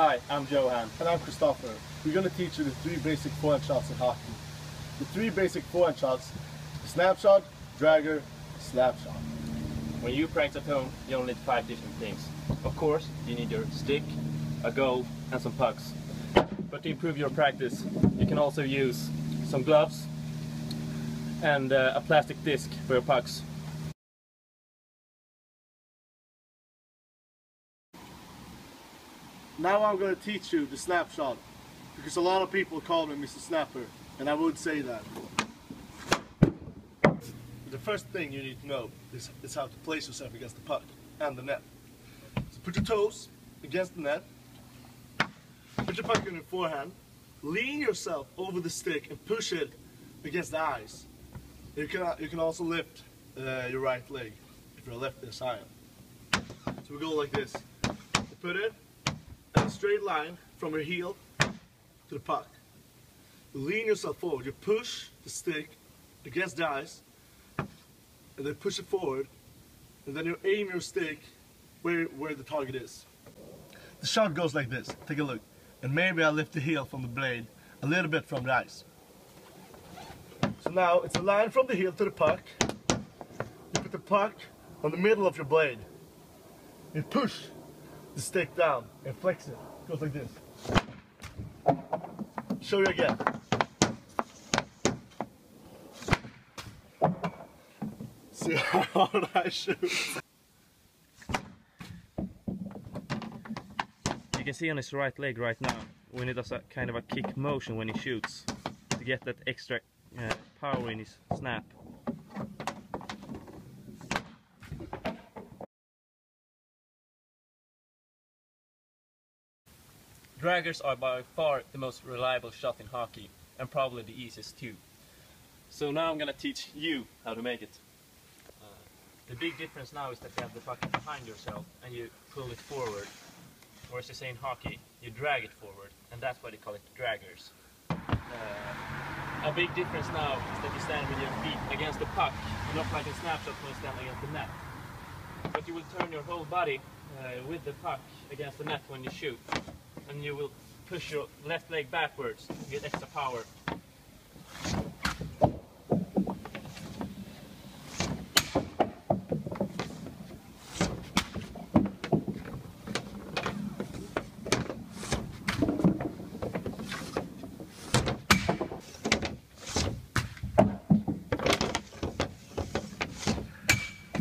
I'm Johan. And I'm Christopher. We're going to teach you the three basic forehand shots in hockey. The three basic forehand shots, snapshot, dragger, slap shot. When you practice at home, you only need five different things. Of course, you need your stick, a goal, and some pucks. But to improve your practice, you can also use some gloves and uh, a plastic disc for your pucks. Now I'm going to teach you the snapshot because a lot of people call me Mr. Snapper and I would say that. The first thing you need to know is, is how to place yourself against the puck and the net. So put your toes against the net, put your puck in your forehand, lean yourself over the stick and push it against the ice. You can, you can also lift uh, your right leg if you're left this high. So we go like this. Put it a straight line from your heel to the puck. You lean yourself forward. You push the stick against the ice and then push it forward and then you aim your stick where, where the target is. The shot goes like this. Take a look. And maybe I lift the heel from the blade a little bit from the ice. So now it's a line from the heel to the puck. You put the puck on the middle of your blade. You push the stick down and flex it. Goes like this. Show you again. See how hard I shoot. You can see on his right leg right now when he does a kind of a kick motion when he shoots to get that extra uh, power in his snap. Draggers are by far the most reliable shot in hockey and probably the easiest too. So now I'm gonna teach you how to make it. Uh, the big difference now is that you have the puck behind yourself and you pull it forward. Whereas you say in hockey, you drag it forward and that's why they call it draggers. Uh, a big difference now is that you stand with your feet against the puck, and not like in snapshot when you stand against the net. But you will turn your whole body uh, with the puck against the net when you shoot and you will push your left leg backwards to get extra power.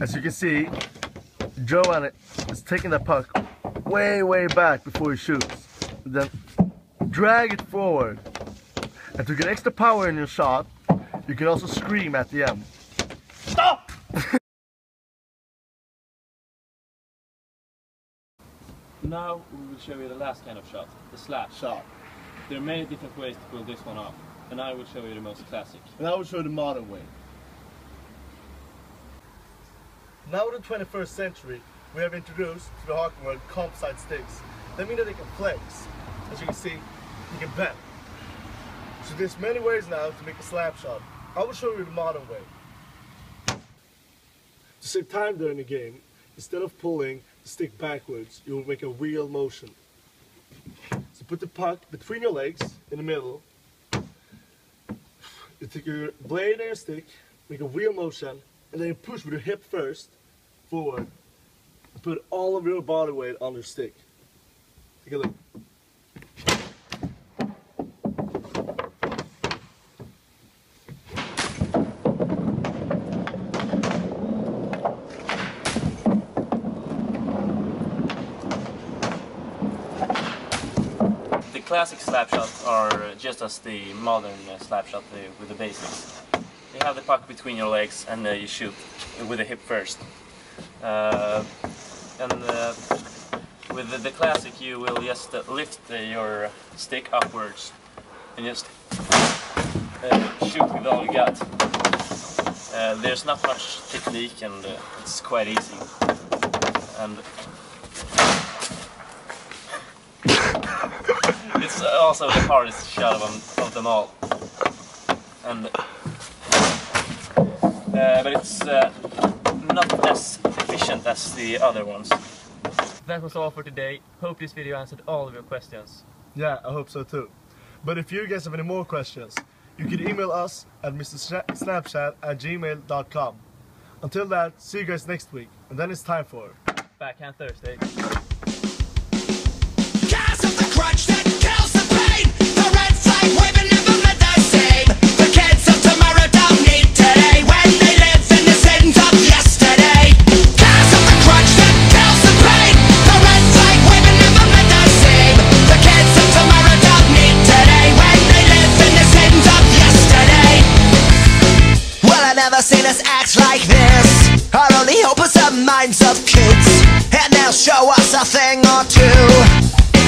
As you can see, Johan is taking the puck way, way back before he shoots. Then drag it forward. And to get extra power in your shot, you can also scream at the end. Stop! Now we will show you the last kind of shot, the slap. Shot. There are many different ways to pull this one off, and I will show you the most classic. And I will show the modern way. Now in the 21st century, we have introduced to the hockey world composite sticks. That means that they can flex. As you can see, you can bend. So there's many ways now to make a slap shot. I will show you the modern way. To save time during the game, instead of pulling the stick backwards, you will make a wheel motion. So put the puck between your legs in the middle. You take your blade and your stick, make a wheel motion, and then you push with your hip first, forward. Put all of your body weight on your stick. Take a look. The classic slap shots are just as the modern uh, slap shot uh, with the basics. You have the puck between your legs and uh, you shoot with the hip first. Uh, and uh, with the, the, classic you will just lift your stick upwards and just uh, shoot with all you got. Uh, there's not much technique and it's quite easy. And it's also the hardest shot of them, of them all. And uh, but it's uh, not as efficient as the other ones. that was all for today. Hope this video answered all of your questions. Yeah, I hope so too. But if you guys have any more questions, you can email us at mrsnapchat at gmail.com. Until that, see you guys next week. And then it's time for Backhand Thursday. Seen us act like this. Our only hope is the minds of kids, and they'll show us a thing or two.